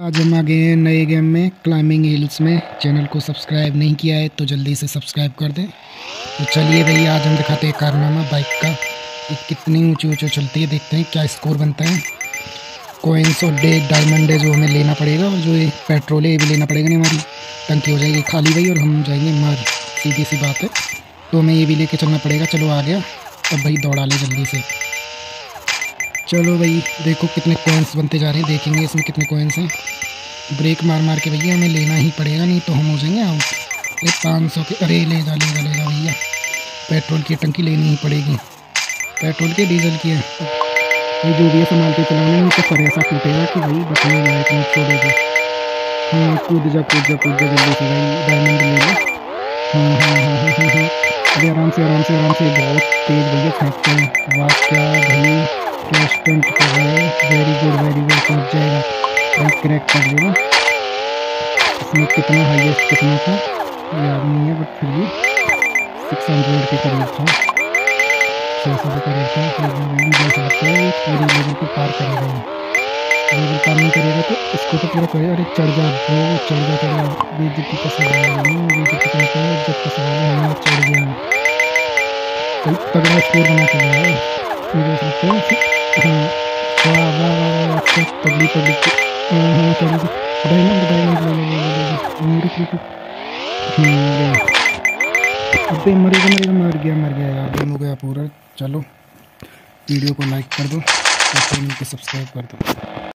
आज हम आ गए हैं नए गेम में क्लाइंबिंग हिल्स में। चैनल को सब्सक्राइब नहीं किया है तो जल्दी से सब्सक्राइब कर दें। तो चलिए भाई, आज हम दिखाते हैं कारनामा बाइक का। कितनी ऊँची ऊँची चलती है, देखते हैं क्या स्कोर बनता है। कोइंस और डे डायमंड है जो हमें लेना पड़ेगा, और जो ये पेट्रोल है, ये भी लेना पड़ेगा नहीं, हमारी। टंकी हो जाएगी खाली भाई, और हम जाएँगे मर। सीधी सी बात है। तो हमें ये भी लेके चलना पड़ेगा। चलो आ गया। तब भाई, दौड़ा ले जल्दी से। चलो भाई, देखो कितने कोइंस बनते जा रहे हैं, देखेंगे इसमें कितने कोइंस हैं। ब्रेक मार मार के भैया, हमें लेना ही पड़ेगा, नहीं तो हम हो जाएँगे आउट अरे पाँच सौ के, अरे ले जा ले जा ले जा भैया। पेट्रोल की टंकी लेनी ही पड़ेगी। पेट्रोल की, डीजल की है। ये जो भी है संभाल के चलाने में तो सर ऐसा टूटेगा कि भाई बताने लायक नहीं छोड़ेगा हाँ कूद जा कूद जा कूद जा, जल्दी से भाई डायमंड ले लो। हाँ हाँ हाँ हाँ हाँ हाँ। आराम से आराम से आराम से, बहुत तेज़ भैया फेंकते हैं वाह, क्या भाई। क्रैक कर देगा इसमें कितना हाईएस्ट कितना था याद नहीं है बट फिर भी सिक्स हंड्रेड के करीब था। छः सौ के करीब था फिर भी जैसा लगता है पूरी लेवल को पार करेगा ये लेवल पार नहीं करेगा तो इसको तो पूरा करेगा अरे चढ़ जा, वो चढ़ जा चढ़ जा। बेजती का सवाल नहीं बेजती का मतलब इज़्ज़त का सवाल है हाँ चढ़ गया। कोई तगड़ा स्कोर बना के गया है देख सकते हैं हाँ वाह वाह वाह पब्लिक पब्लिक हाँ हाँ डायमंड डायमंड ले ले ले ले ले रुक रुक अबे मरेगा मरेगा मर गया मर गया यार दिन हो गया पूरा चलो वीडियो को लाइक कर दो और चैनल को सब्सक्राइब कर दो